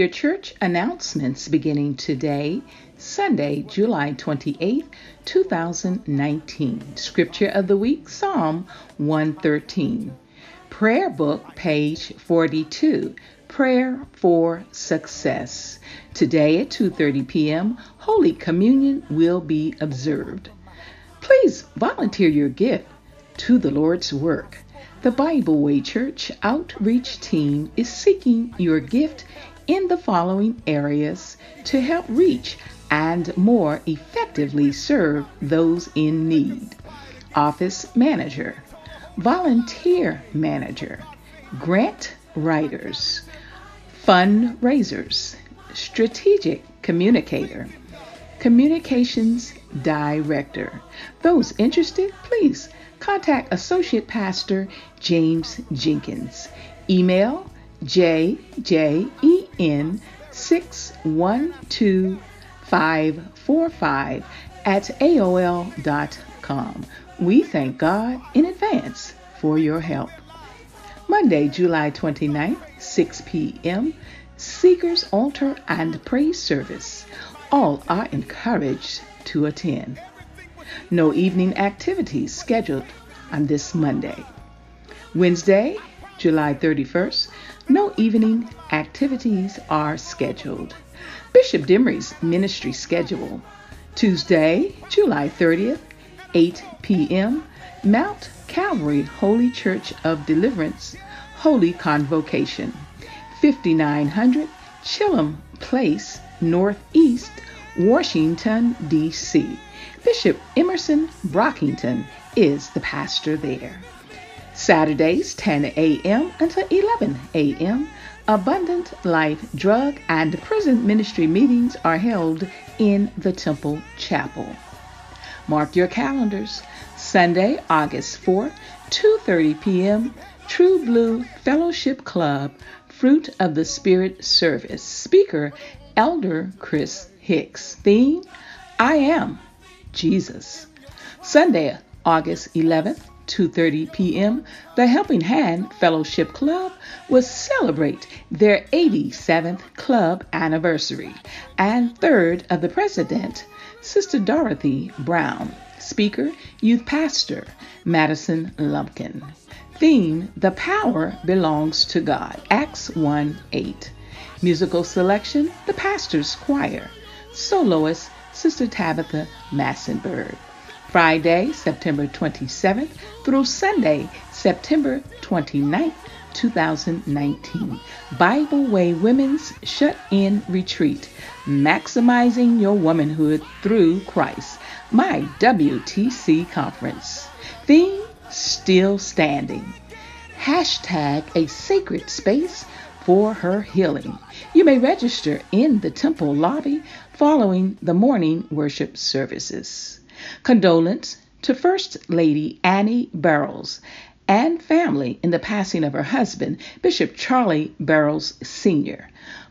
your church announcements beginning today, Sunday, July 28th, 2019. Scripture of the week, Psalm 113. Prayer book, page 42. Prayer for Success. Today at 2:30 p.m., Holy Communion will be observed. Please volunteer your gift to the Lord's work. The Bible Way Church outreach team is seeking your gift in the following areas to help reach and more effectively serve those in need office manager, volunteer manager, grant writers, fundraisers, strategic communicator, communications director. Those interested, please contact Associate Pastor James Jenkins. Email jjen612545 at aol.com. We thank God in advance for your help. Monday, July 29th, 6 p.m., Seekers Altar and Praise Service. All are encouraged to attend. No evening activities scheduled on this Monday. Wednesday, July 31st, no evening activities are scheduled. Bishop Demery's ministry schedule. Tuesday, July 30th, 8 p.m., Mount Calvary Holy Church of Deliverance, Holy Convocation, 5900 Chillum Place, Northeast, Washington, D.C. Bishop Emerson Brockington is the pastor there. Saturdays, 10 a.m. until 11 a.m., Abundant Life Drug and Prison Ministry meetings are held in the Temple Chapel. Mark your calendars. Sunday, August 4th, 2:30 p.m. True Blue Fellowship Club Fruit of the Spirit service. Speaker Elder Chris Hicks. Theme I am Jesus. Sunday, August 11th, 2:30 p.m., the Helping Hand Fellowship Club will celebrate their 87th club anniversary and third of the president, Sister Dorothy Brown. Speaker, Youth Pastor Madison Lumpkin. Theme The Power Belongs to God. Acts 1 8. Musical selection The Pastor's Choir. Soloist Sister Tabitha Massenberg. Friday, September 27th through Sunday, September 29th, 2019. Bible Way Women's Shut In Retreat. Maximizing Your Womanhood Through Christ. My WTC Conference. Theme Still Standing. Hashtag a sacred space for her healing. You may register in the temple lobby following the morning worship services. Condolence to First Lady Annie Barrows and family in the passing of her husband, Bishop Charlie Barrows Sr.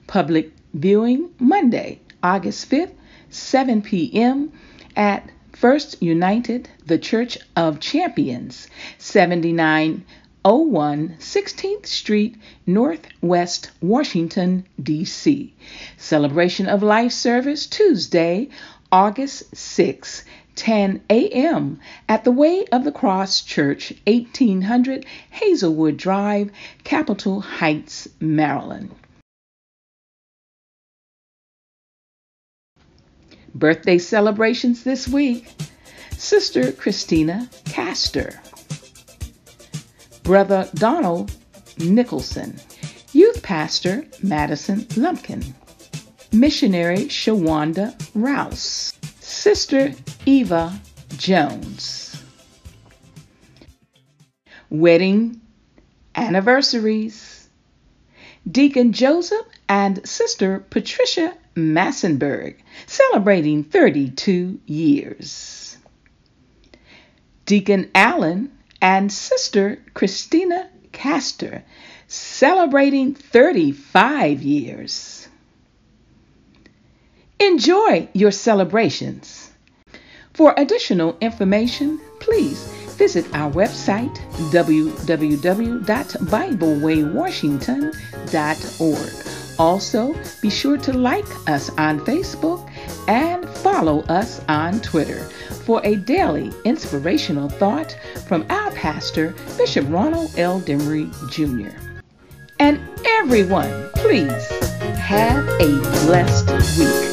Public viewing Monday, August 5th, 7 p.m. at First United, the Church of Champions, 79 01 16th Street, Northwest Washington, D.C. Celebration of Life service Tuesday, August 6, 10 a.m. at the Way of the Cross Church, 1800 Hazelwood Drive, Capitol Heights, Maryland. Birthday celebrations this week. Sister Christina Castor. Brother Donald Nicholson, Youth Pastor Madison Lumpkin, Missionary Shawanda Rouse, Sister Eva Jones. Wedding anniversaries Deacon Joseph and Sister Patricia Massenberg celebrating 32 years. Deacon Allen and Sister Christina Castor, celebrating 35 years. Enjoy your celebrations. For additional information, please visit our website www.biblewaywashington.org Also, be sure to like us on Facebook and follow us on Twitter for a daily inspirational thought from our pastor, Bishop Ronald L. Demery Jr. And everyone, please have a blessed week.